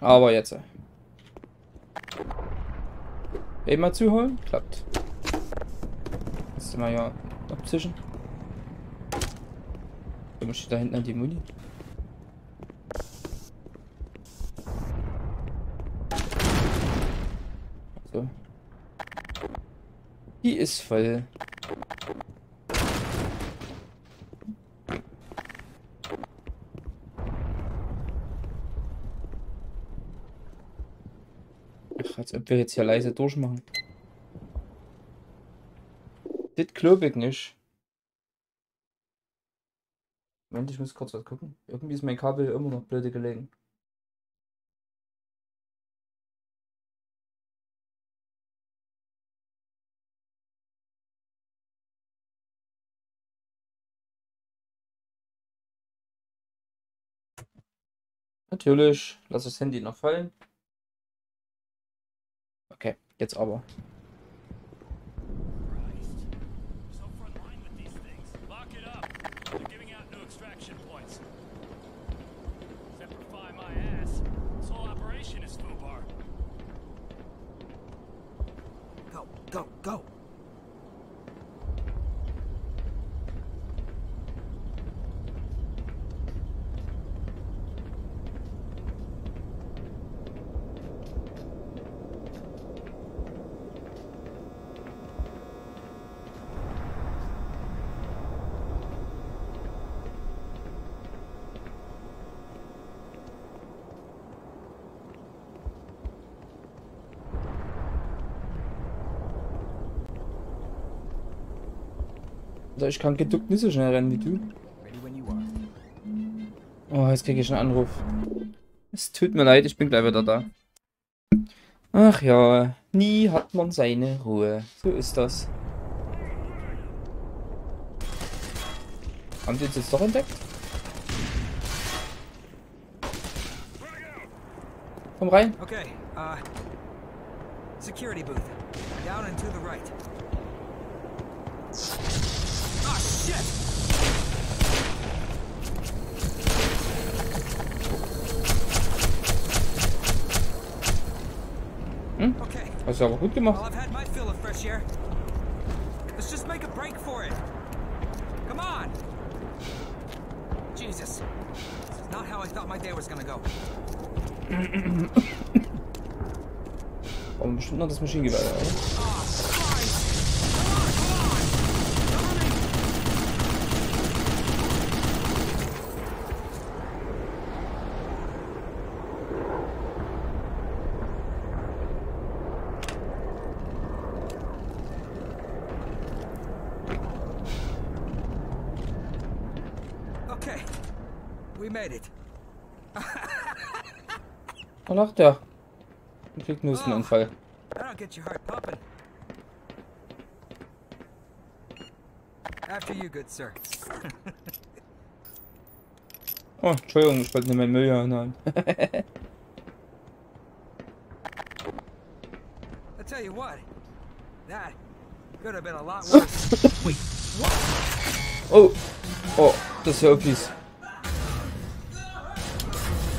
Aber jetzt. Eben mal zuholen? Klappt. Jetzt mal ja abzischen. Muss ich da hinten an die Muni. So. Die ist voll. Ob wir jetzt hier leise durchmachen. Das glaube ich nicht. Moment, ich muss kurz was gucken. Irgendwie ist mein Kabel immer noch blöde gelegen. Natürlich, lass das Handy noch fallen. Jetzt aber. Ich kann geduckt nicht so schnell rennen wie du. Oh, jetzt kriege ich einen Anruf. Es tut mir leid, ich bin gleich wieder da. Ach ja, nie hat man seine Ruhe. So ist das. Haben die uns jetzt doch entdeckt? Komm rein. Okay, uh. Security booth. Down and to the right. Shit! Hm? Okay, Hast du aber gut gemacht. I've had my fill of fresh air. Let's just make a break for it. Come on! Jesus. This is not how I thought my day was gonna go. Aber bestimmt noch das Maschinengewehr, oder? Oh, Da lacht er. Und kriegt einen. After you, good sir. Oh, Entschuldigung, ich wollte nur meinen Müll hier hinhauen. I tell you what, that could have been a lot worse. Wait, what? Oh, oh, das ist ja Opis.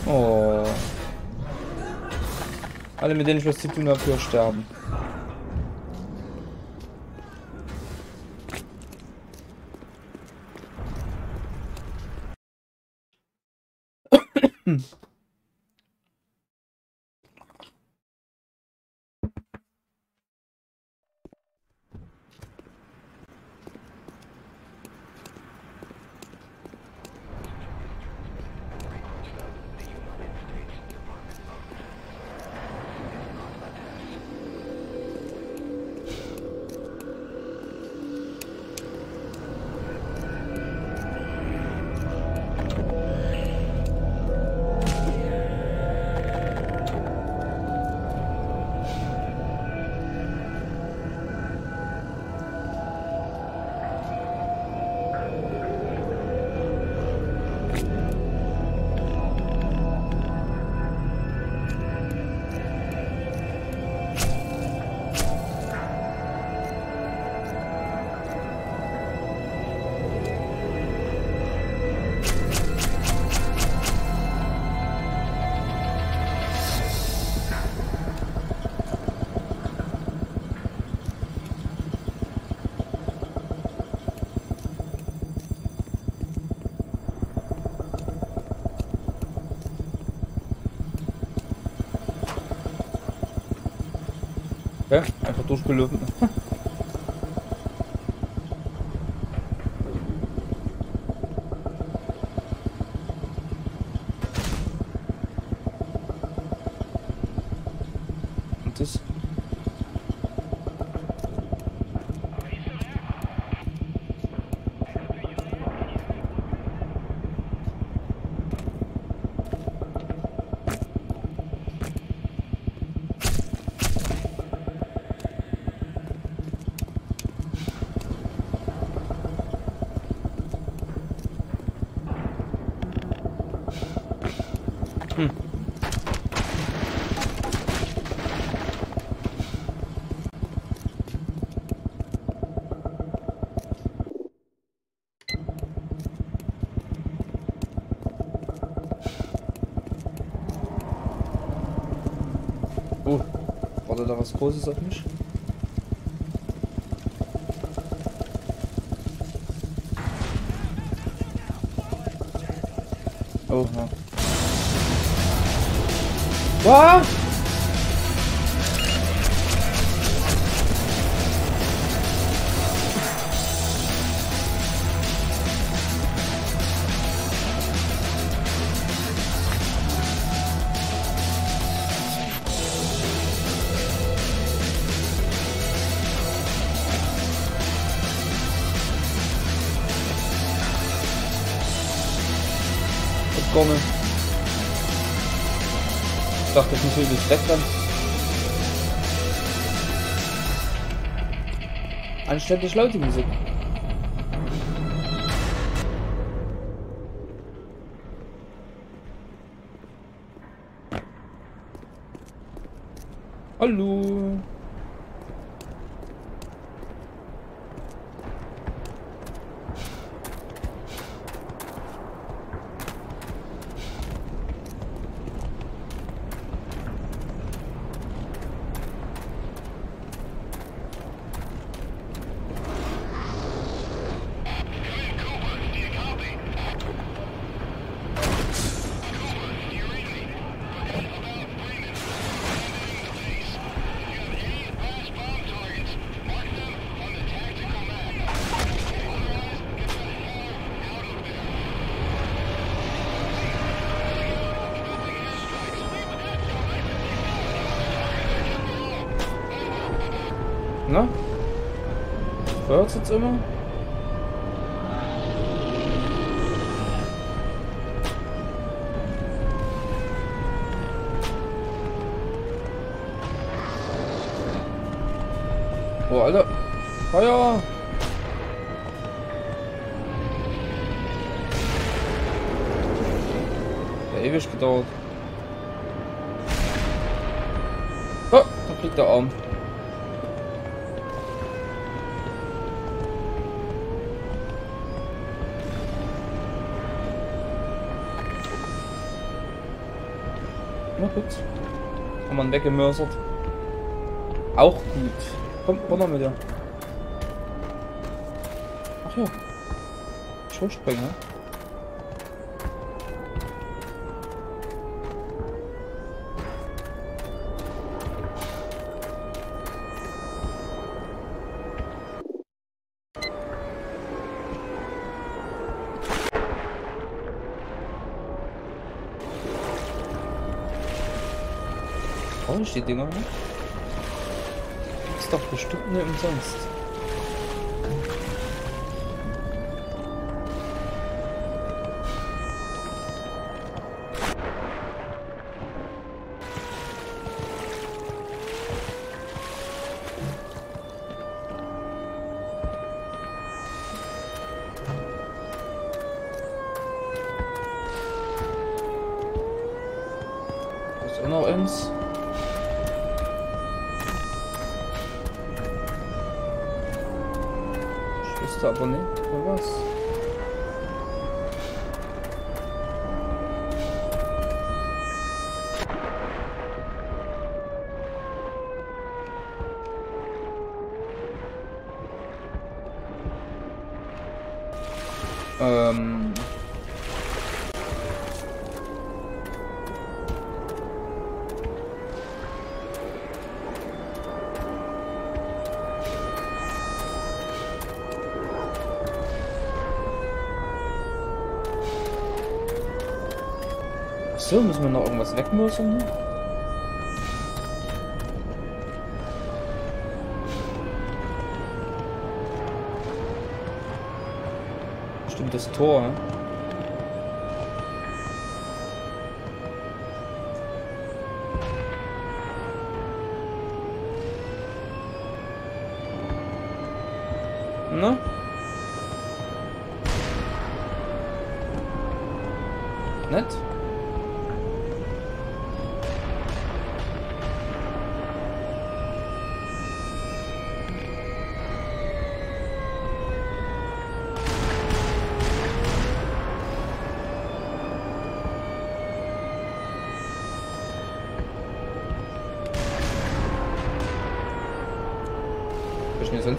Oh. Alle, mit denen ich was zu tun habe, hier sterben. Okay, einfach durchgelaufen. Und das? Oh, war da was Großes auf mich? Oh, ja. Komme. Ich dachte, ich muss hier nicht wegrennen. Anständig laut die Musik. Oh, Alter. Feuer! Ja, ewig gedauert. Oh, da fliegt der Arm. Na gut. Haben wir ihn weggemörsert. Auch gut. Komm, runter mit dir. Ach ja. Schulspringer. Brauche ich die Dinger nicht? Doch bestimmt nicht umsonst. Ähm so, müssen wir noch irgendwas wegmürzen? Tor.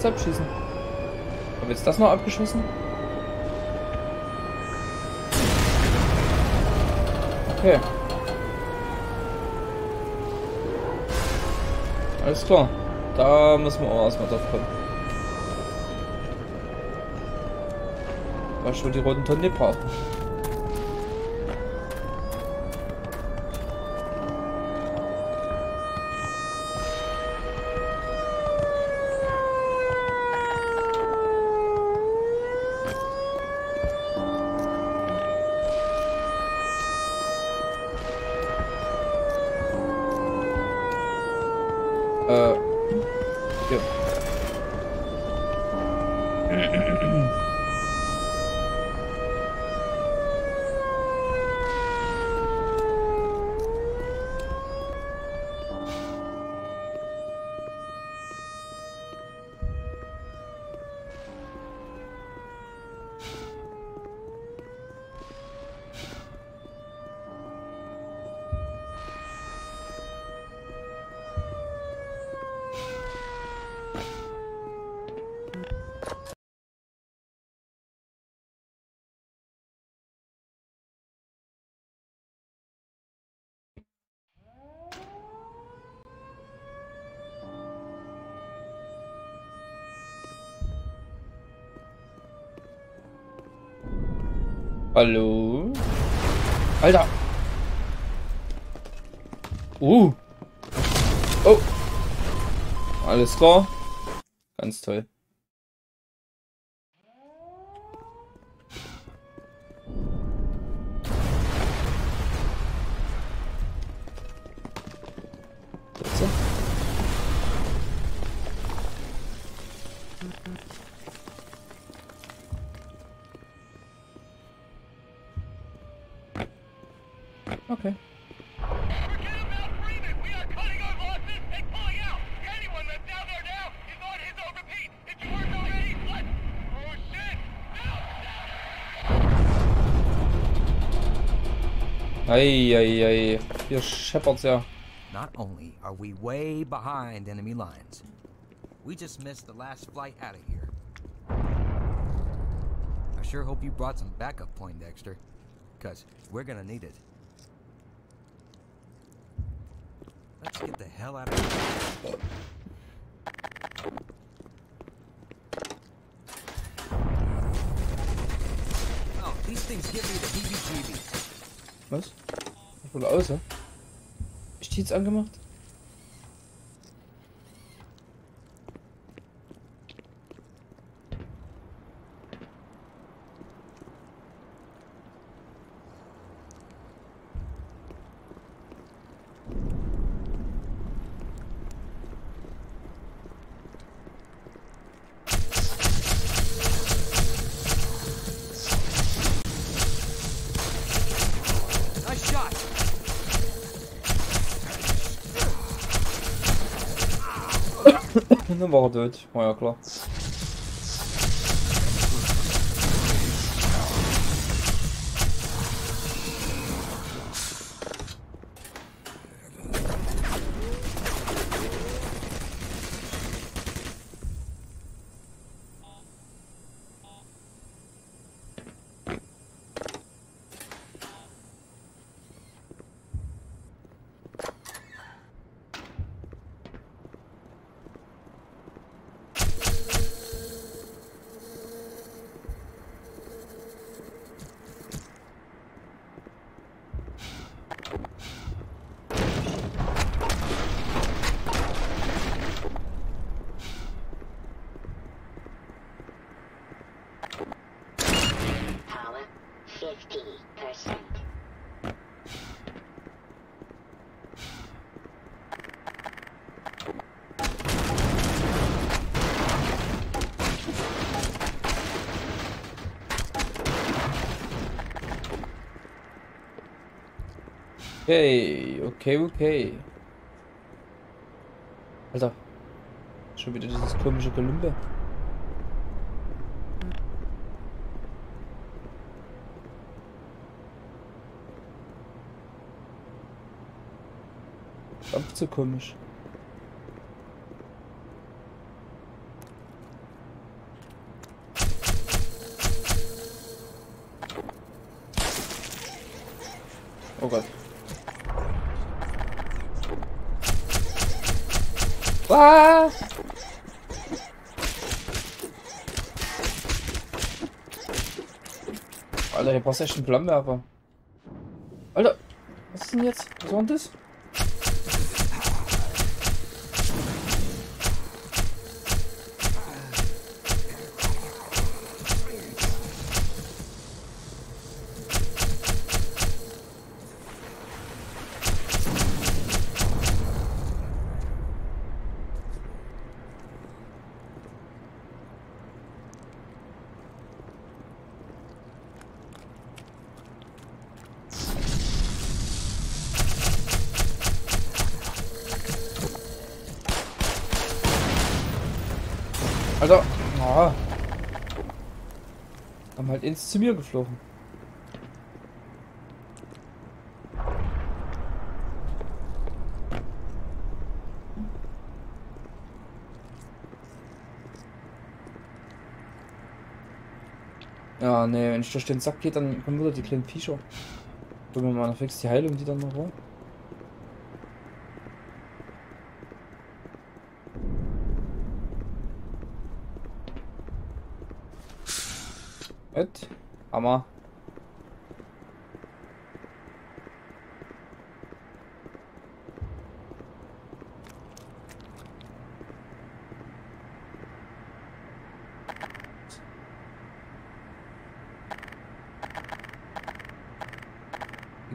Sonst abschießen? Haben wir jetzt das noch abgeschossen? Okay. Alles klar. Da müssen wir auch erstmal drauf kommen. Weil schon die roten Tonnen brauchen. Hallo? Alter! Uh! Oh! Alles klar. Ganz toll. Now! Eieiei. Hier scheppert's ja. Not only are we way behind enemy lines, we just missed the last flight out of here. I sure hope you brought some backup, Poindexter, because we're gonna need it. Let's get the hell out of here. Oh, these things give me the heebie-jeebies. Was? Wurde außer. Ist angemacht? volt, hogy olyan klassz. Okay, okay, okay. Alter. Schon wieder dieses komische Gelümpe. Verdammt so komisch. Oh Gott. Was? Alter, hier brauchst du echt einen Flammenwerfer. Alter, was ist denn jetzt? Was war denn das? Ins zu mir geflogen. Ja, nee, wenn ich durch den Sack gehe, dann kommen wieder die kleinen Viecher. Gucken wir mal fix die Heilung, die dann noch war. Hammer.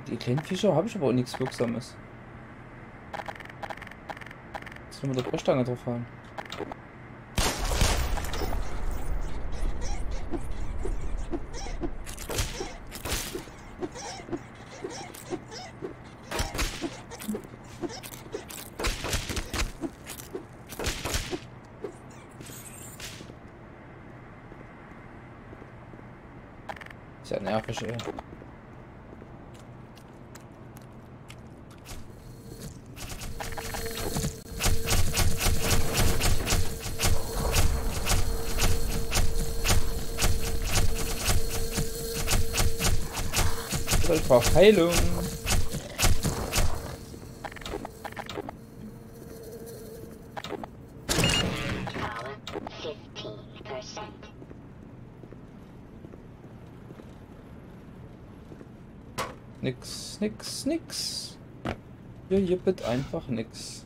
Die kleinen Fischer habe ich aber auch nichts Wirksames. Jetzt können wir der Brechstange drauf fahren. Nervig, ey. Ich Nix, nix. Hier jippet einfach nix.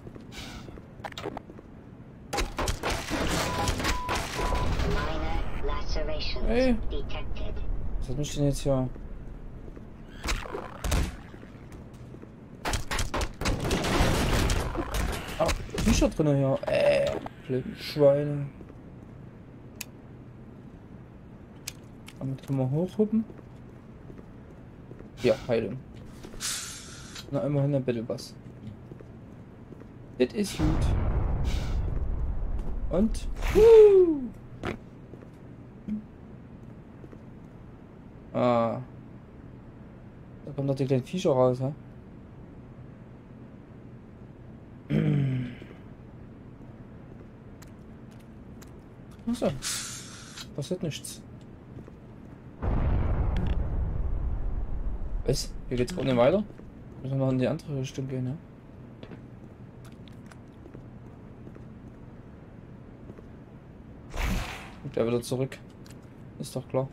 Hey. Was hat mich denn jetzt hier? Ah, Viecher drin hier. Äh, blöden Schweine. Damit können wir hochhuppen. Ja, Heilung. Na, immerhin ein bisschen was. Das ist gut. Und? Woo! Ah. Da kommt doch die kleinen Viecher raus, hä? Achso. Passiert nichts. Was? Hier geht's unten weiter? Müssen wir noch in die andere Richtung gehen, ja? Und der wieder zurück. Ist doch klar.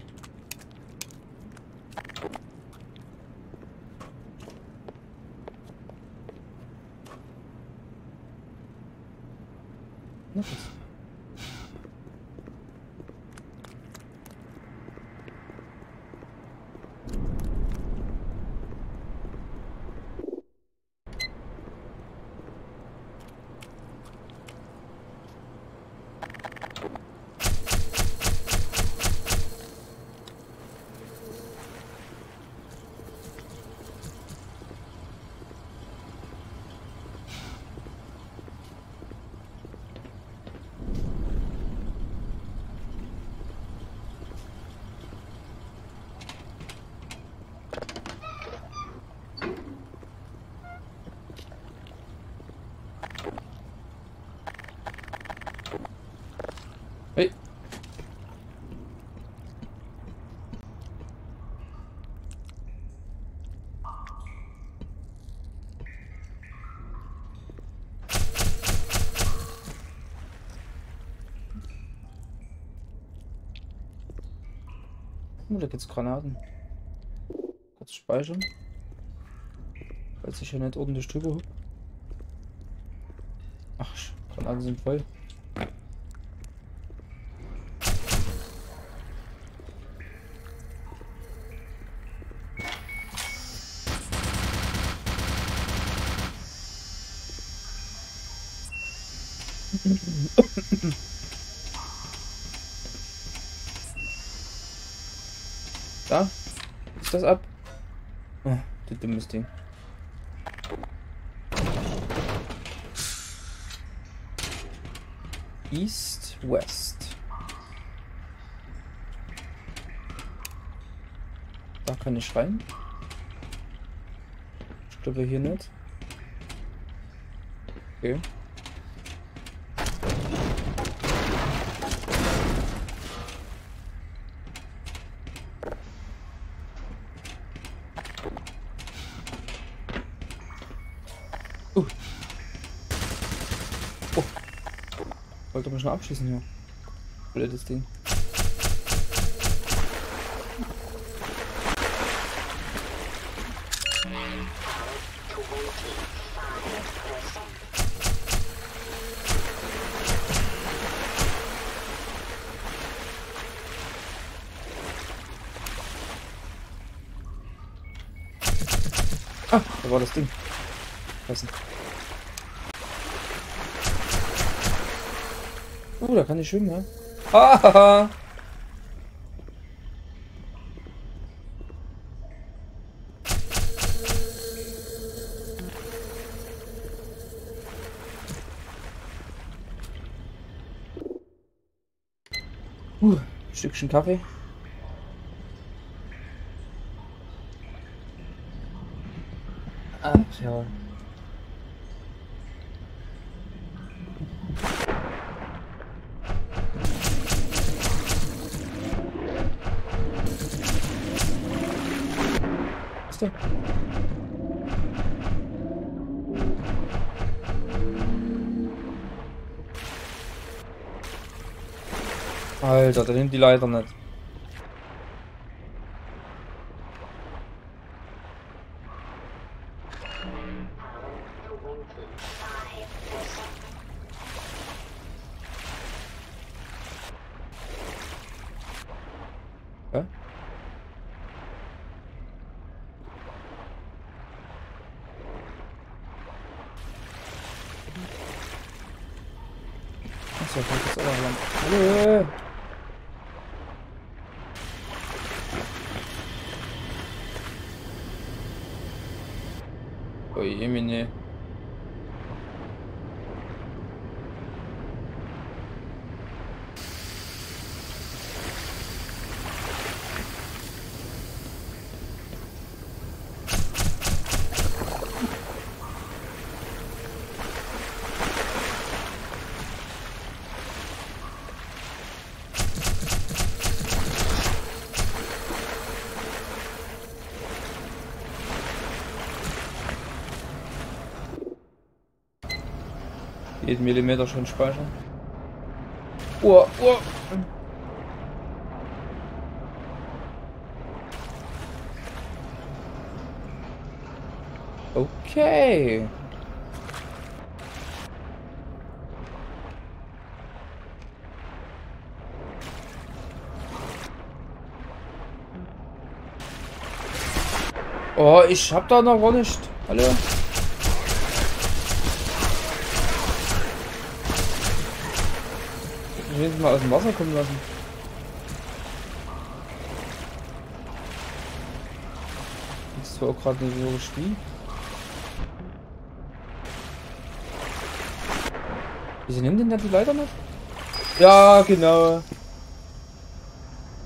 Oh, da gibt's Granaten. Kurz speichern. Falls ich hier nicht ordentlich drüber. Ach, Granaten sind voll. Da? Ist das ab? Oh, du dummes Ding. East, West. Da kann ich rein. Ich glaube hier nicht. Okay. Schon abschießen hier. Blödes Ding. Ah, da war das Ding. Passen. Oh, da kann ich schwimmen, ja. Hahaha. Uh, Stückchen Kaffee. Ach ja. Alter, der nimmt die Leiter nicht. Twenty-five percent. Hä? Achso, kommt jetzt auch noch lang. Hallo. Oh Jemine. Jeden Millimeter schon speichern. Uhr, Uhr. Okay. Oh, ich hab da noch nicht. Hallo? Jetzt mal aus dem Wasser kommen lassen. Das ist zwar auch gerade nicht so gespielt. Wieso nimmt denn der die Leiter mit? Ja, genau.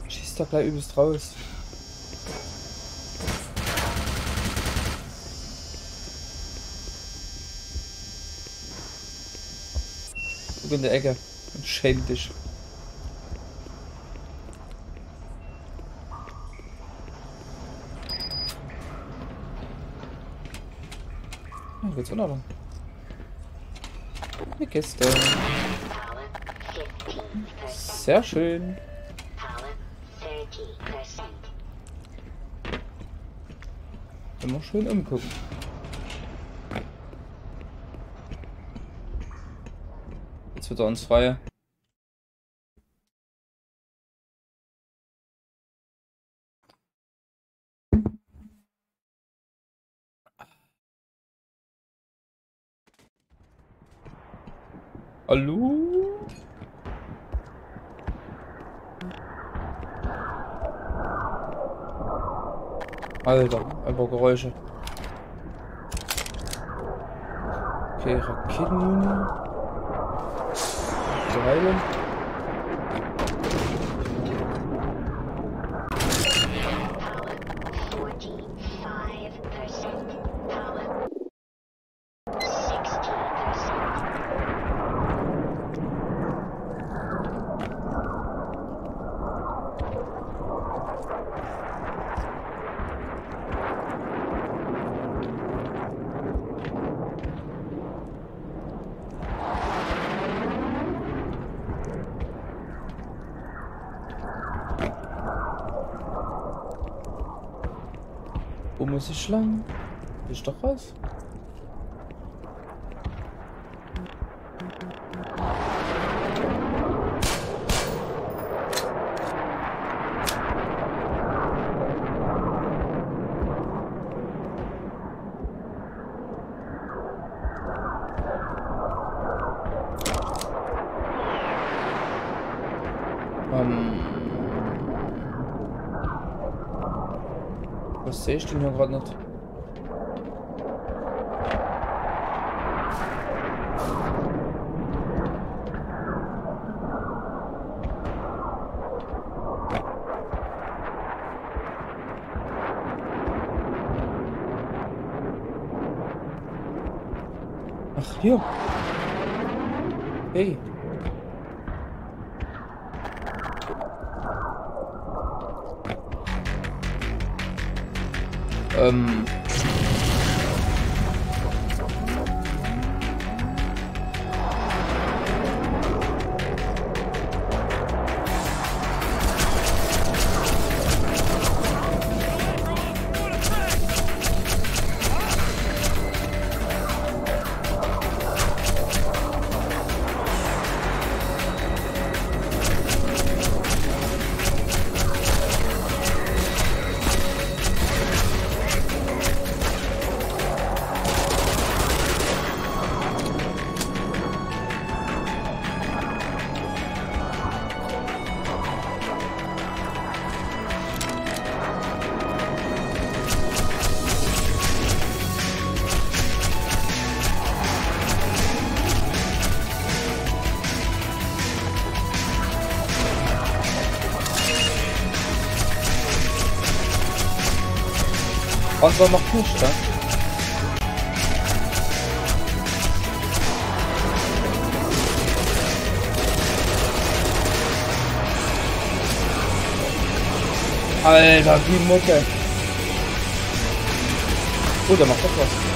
Schießt da gleich übelst raus. In der Ecke Schäm dich. Oh, ah, geht's auch noch. Eine Kiste. Sehr schön. Immer schön umgucken. Jetzt wird er uns frei. Hallo? Alter, einfach Geräusche. Okay, Raketenmuni. Zu heilen. Denn hier gerade nicht? Ach, hier. Hey. Ähm. Panzer noch nicht, ne? Alter, wie Mucke. Oh, der macht doch was.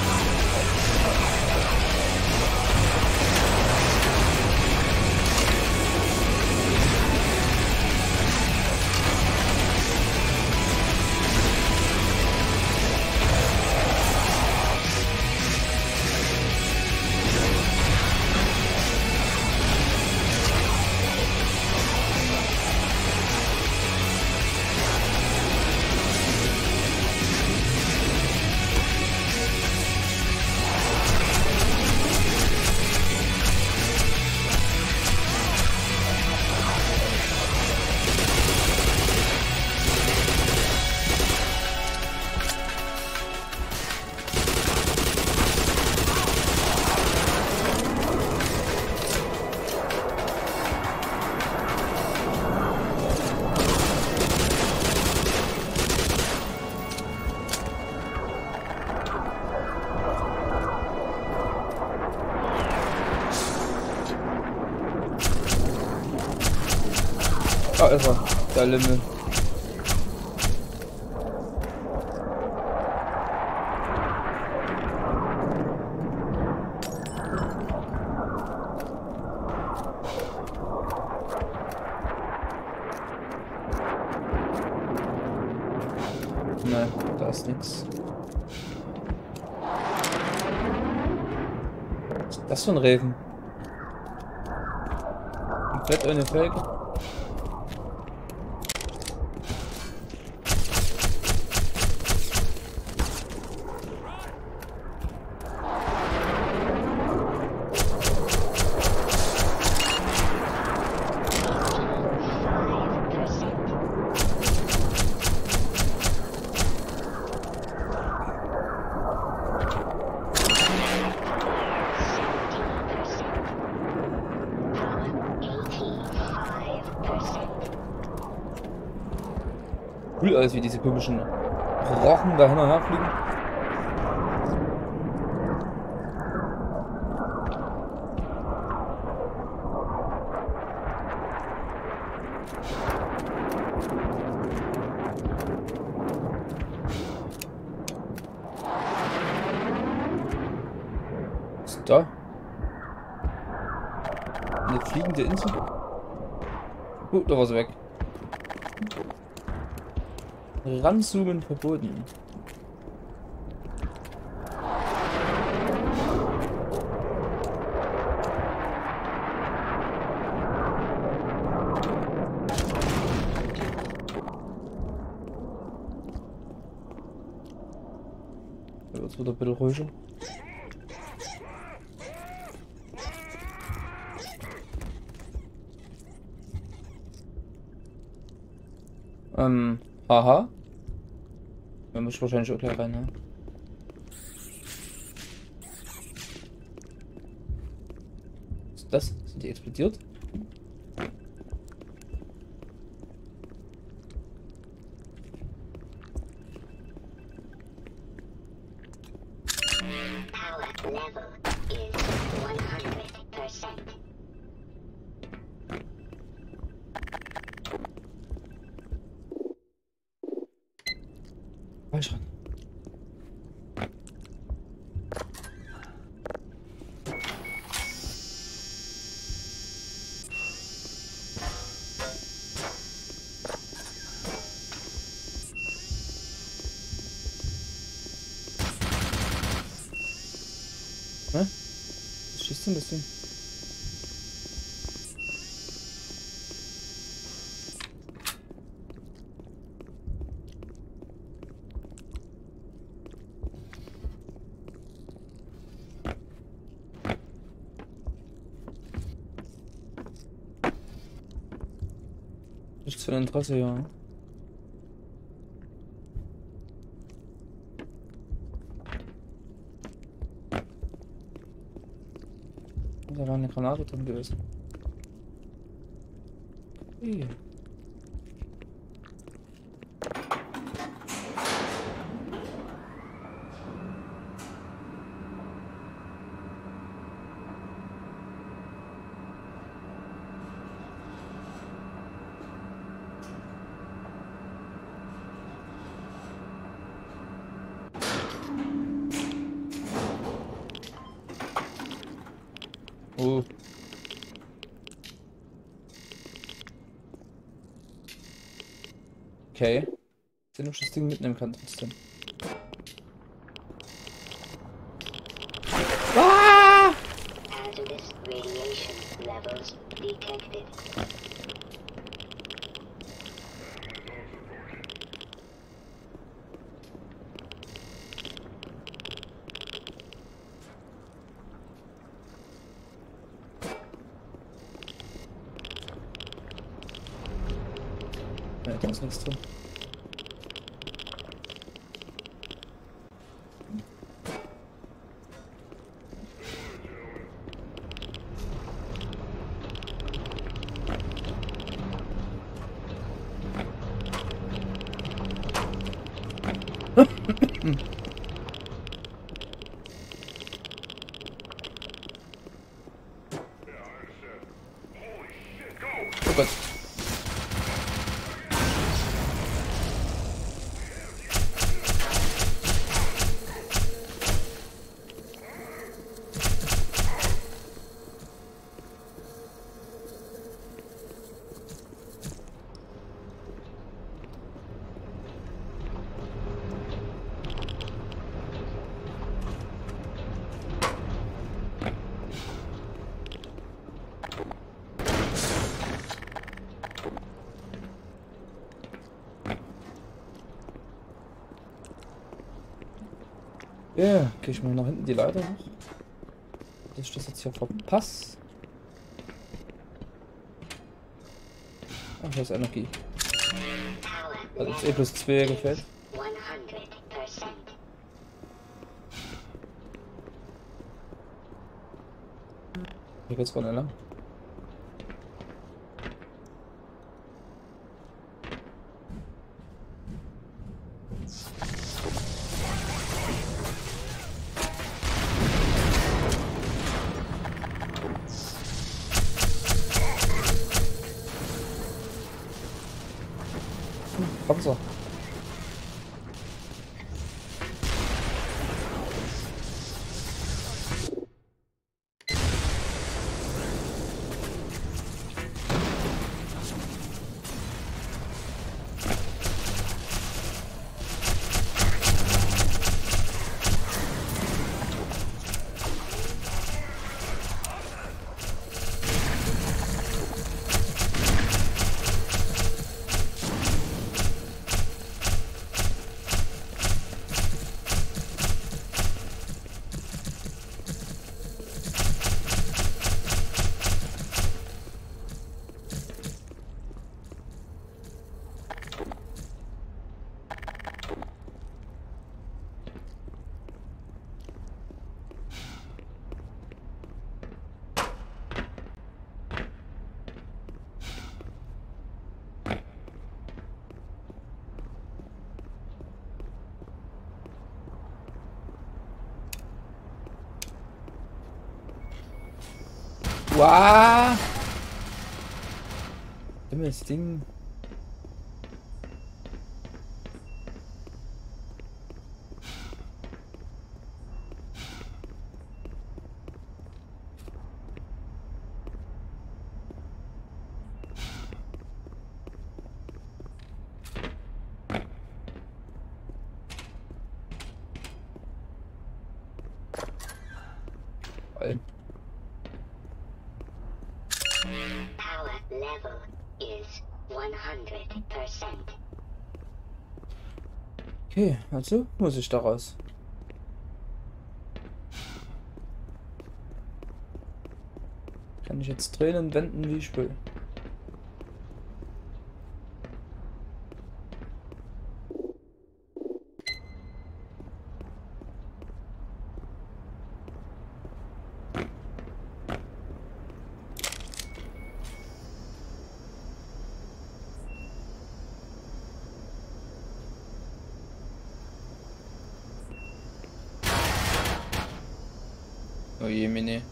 allem. Nein, da ist nichts. Was ist das für ein Regen? Komplett ohne Felge. Komischen Rochen da. Was ist da? Eine fliegende Insel? Uh, da war sie weg. Ranzoomen verboten. Jetzt wird ein bisschen ruhiger. Ähm, haha. Da muss ich wahrscheinlich auch gleich rein, ne? Was ist das? Sind die explodiert? Power level is one hundred percent. Speichern. Hä? Was schießt denn das Ding? Nichts für Interesse, ja. Da war eine Granate drin gewesen. Ui. Oh. Okay. Wenn ich das Ding mitnehmen kann trotzdem. Ja, gehe ich mal nach hinten die Leiter noch. Dass ich das jetzt hier verpasse. Ach, hier ist Energie. Also das E plus 2 gefällt. 100%. Hier geht's vorne lang. Wow! Dummes Ding. Also muss ich daraus. Kann ich jetzt drehen und wenden, wie ich will. Oh je, Mini.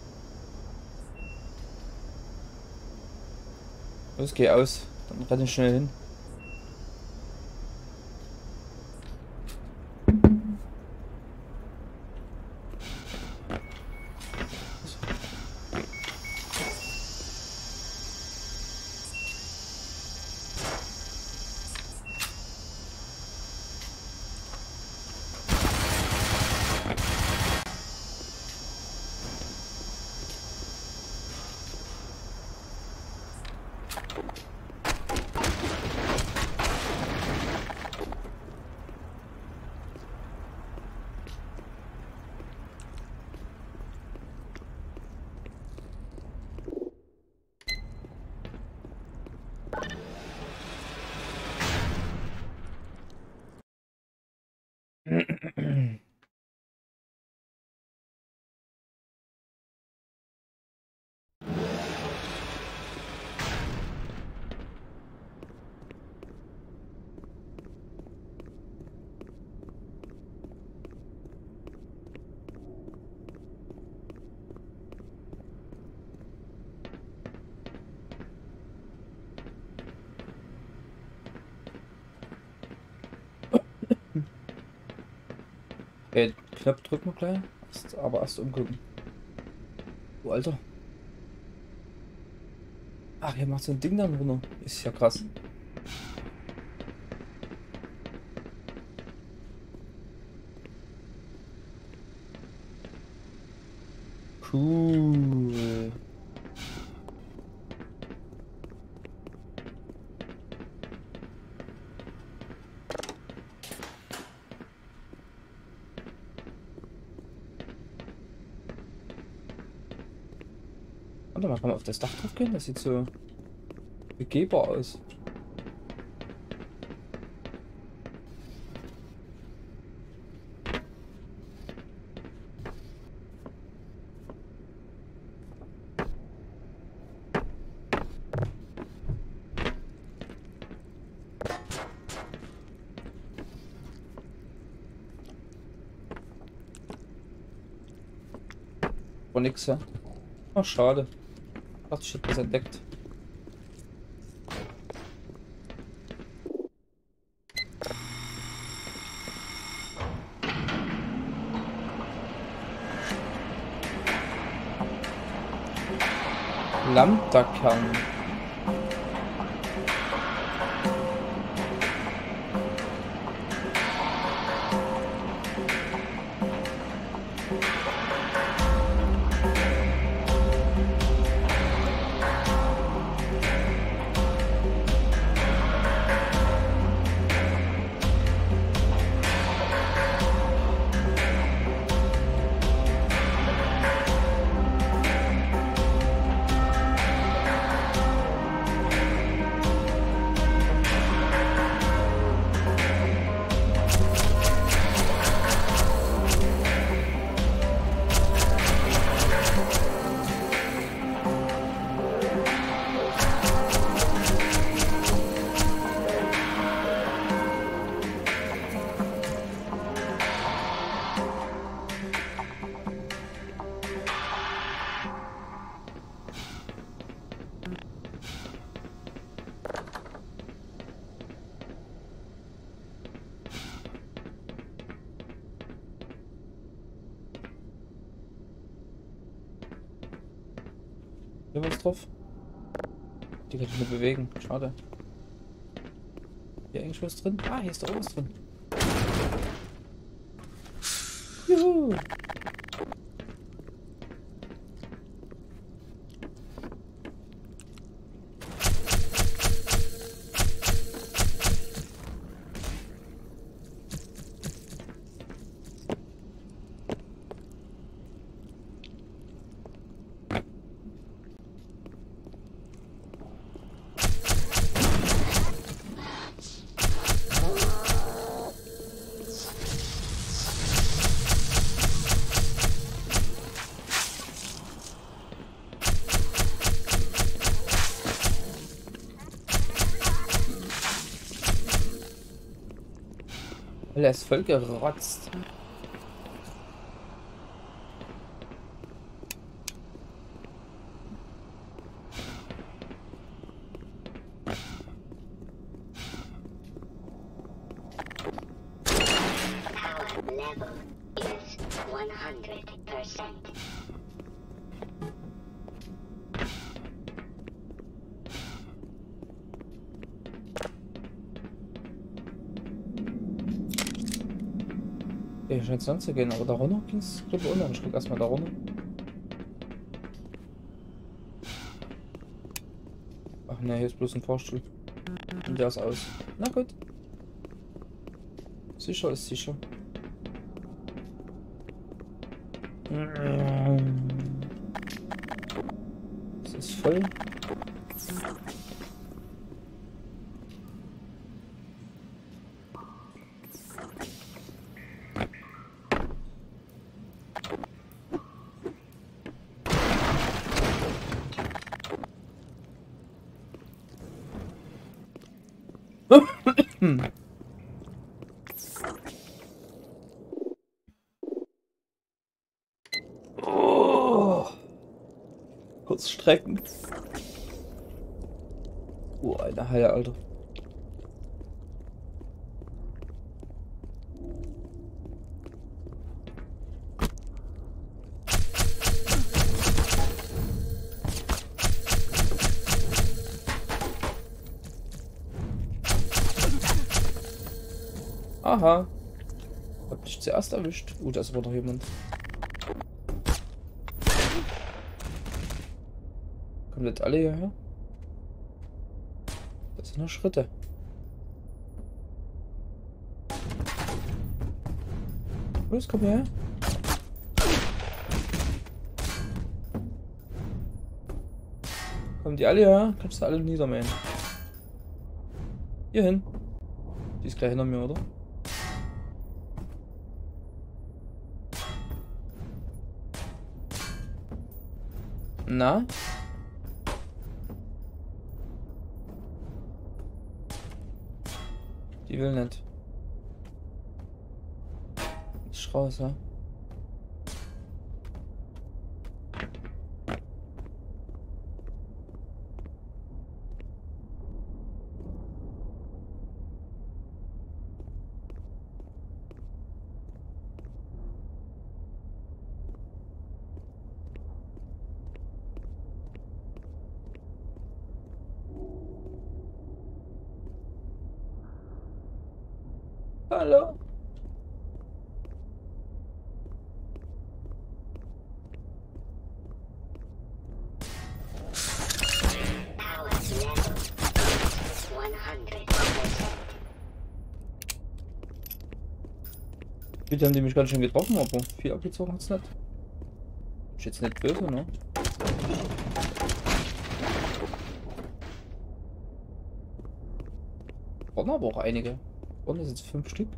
Los, geh aus. Dann renne ich schnell hin. Knopf drücken gleich. Aber erst umgucken. Oh, Alter. Ach, hier macht so ein Ding dann runter. Ist ja krass. Cool. Kann man auf das Dach drauf gehen? Das sieht so begehbar aus. Nix, ja? Ach, schade. Dachte, ich hätte das entdeckt. Lambda-Kern. Nicht bewegen. Schade. Hier eigentlich was drin? Ah, hier ist oben was drin. Er ist Es lang zu gehen, aber da runter ging es, glaube ich, unten. Ich guck erstmal da runter. Ach ne, hier ist bloß ein Fahrstuhl. Und der ist aus. Na gut. Sicher ist sicher. Es ist voll. Oh. Kurz strecken. Oh, eine Haie, Alter. Aha. Hab dich zuerst erwischt. Uh, da ist aber noch jemand. Komplett alle hierher? Das sind nur Schritte. Los, komm her. Kommen die alle her? Kannst du alle niedermähen. Hier hin. Die ist gleich hinter mir, oder? Na? Die will nicht. Ist raus, ja? Bitte haben die mich ganz schön getroffen, aber viel abgezogen hat's nicht. Ist jetzt nicht böse, ne? Waren aber auch einige. Waren das jetzt fünf Stück?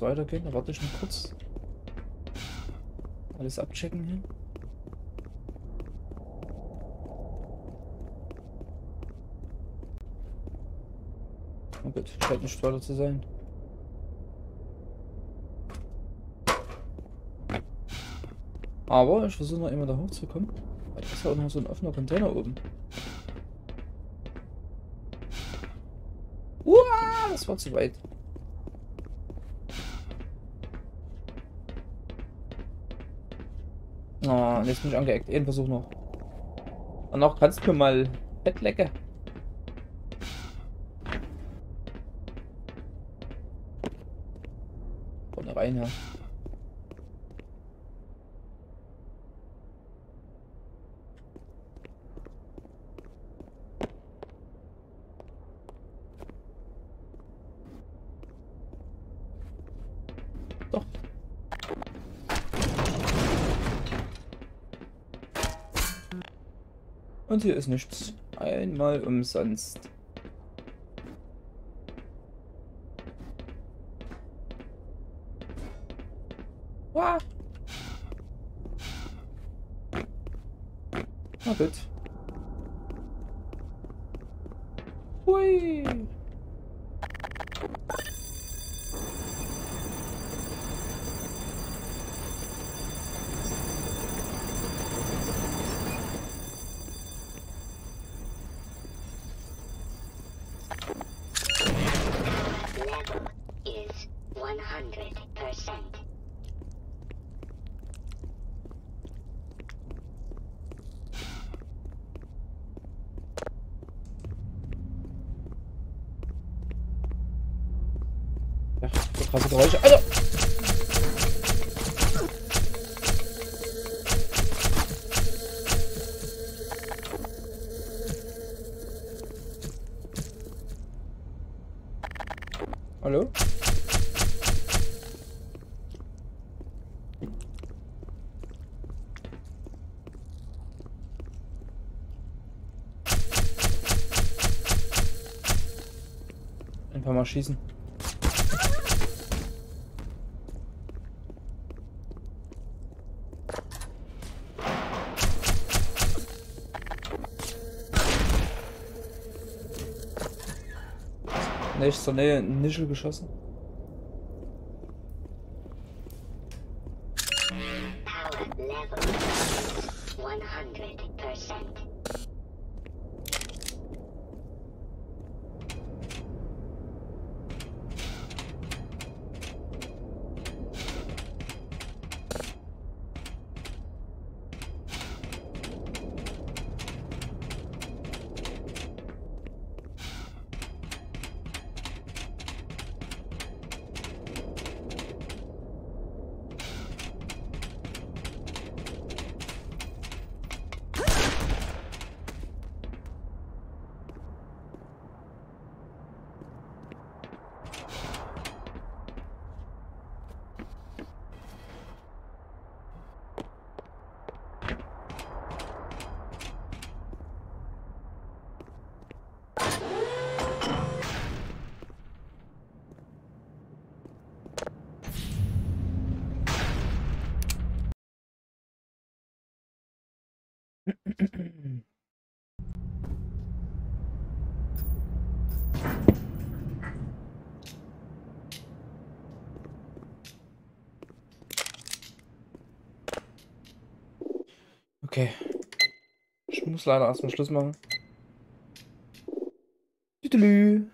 Weitergehen? Da warte ich noch kurz. Alles abchecken hier. Oh gut, scheint nicht weiter zu sein. Aber ich versuche noch immer da hochzukommen. Da ist ja auch noch so ein offener Container oben. Uah, das war zu weit. Oh, jetzt bin ich angeeckt. Einen Versuch noch. Und noch kannst du mir mal Bett lecken. Vorne rein, ja. Doch. Und hier ist nichts. Einmal umsonst. Wow. Na gut. Geräusche. Alter! Hallo? Einfach mal schießen. Nächster Nähe ein Nischel geschossen. Muss leider erstmal Schluss machen. Tüdelü.